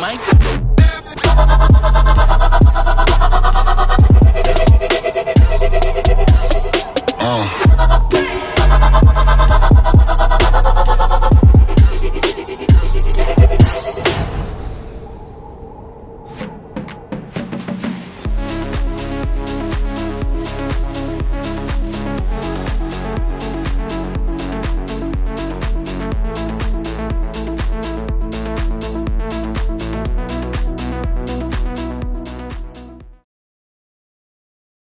Mike.